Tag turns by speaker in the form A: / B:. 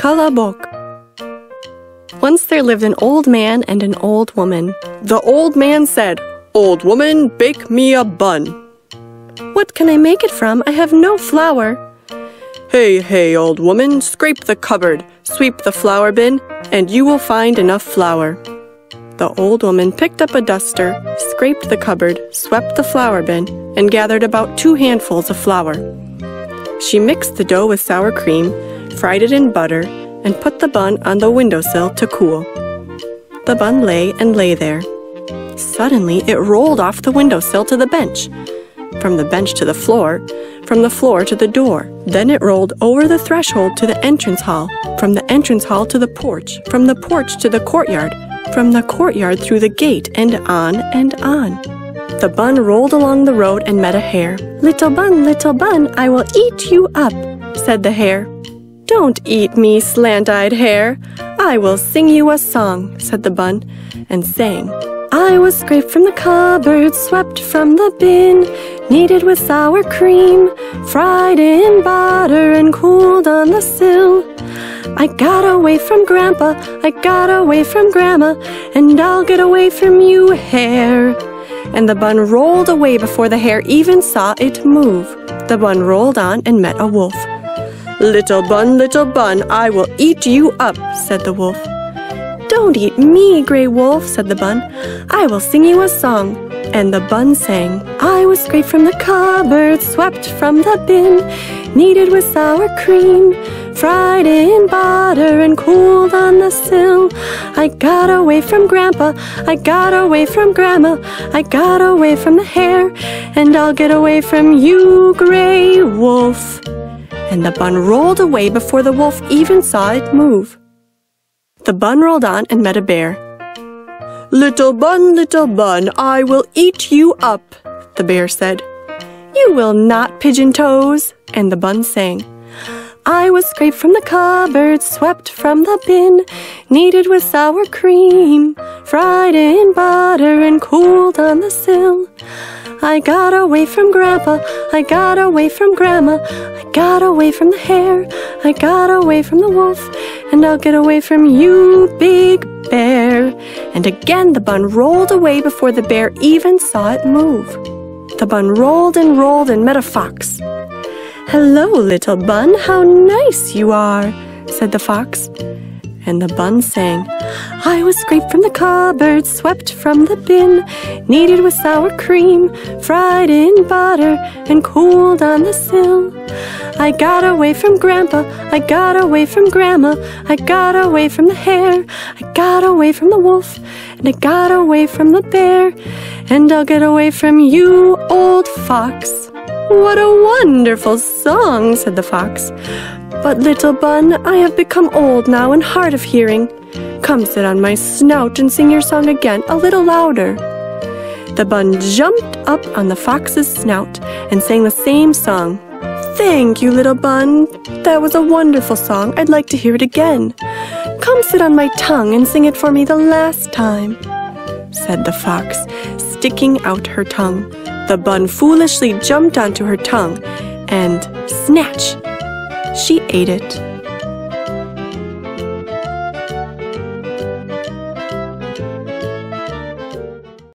A: Kolobok. Once there lived an old man and an old woman. The old man said, Old woman, bake me a bun. What can I make it from? I have no flour. Hey, hey, old woman, scrape the cupboard, sweep the flour bin, and you will find enough flour. The old woman picked up a duster, scraped the cupboard, swept the flour bin, and gathered about two handfuls of flour. She mixed the dough with sour cream, fried it in butter, and put the bun on the windowsill to cool. The bun lay and lay there. Suddenly, it rolled off the windowsill to the bench, from the bench to the floor, from the floor to the door. Then it rolled over the threshold to the entrance hall, from the entrance hall to the porch, from the porch to the courtyard, from the courtyard through the gate, and on and on. The bun rolled along the road and met a hare. Little bun, little bun, I will eat you up, said the hare. Don't eat me, slant-eyed hare. I will sing you a song, said the bun, and sang. I was scraped from the cupboard, swept from the bin, kneaded with sour cream, fried in butter and cooled on the sill. I got away from Grandpa, I got away from Grandma, and I'll get away from you, hare. And the bun rolled away before the hare even saw it move. The bun rolled on and met a wolf. Little bun, little bun, I will eat you up, said the wolf. Don't eat me, Grey Wolf, said the bun. I will sing you a song. And the bun sang, I was scraped from the cupboard, swept from the bin, kneaded with sour cream, fried in butter and cooled on the sill. I got away from Grandpa, I got away from Grandma, I got away from the hare, and I'll get away from you, Grey Wolf and the bun rolled away before the wolf even saw it move. The bun rolled on and met a bear. Little bun, little bun, I will eat you up, the bear said. You will not, pigeon toes, and the bun sang. I was scraped from the cupboard, swept from the bin, kneaded with sour cream, fried in butter and cooled on the sill. I got away from Grandpa, I got away from Grandma, I got away from the hare, I got away from the wolf, and I'll get away from you, big bear. And again the bun rolled away before the bear even saw it move. The bun rolled and rolled and met a fox. Hello, little bun, how nice you are, said the fox and the bun sang. I was scraped from the cupboard, swept from the bin, kneaded with sour cream, fried in butter, and cooled on the sill. I got away from Grandpa, I got away from Grandma, I got away from the hare, I got away from the wolf, and I got away from the bear, and I'll get away from you, old fox. What a wonderful song, said the fox. But, little bun, I have become old now and hard of hearing. Come sit on my snout and sing your song again a little louder. The bun jumped up on the fox's snout and sang the same song. Thank you, little bun. That was a wonderful song. I'd like to hear it again. Come sit on my tongue and sing it for me the last time, said the fox, sticking out her tongue. The bun foolishly jumped onto her tongue and snatch! She ate it.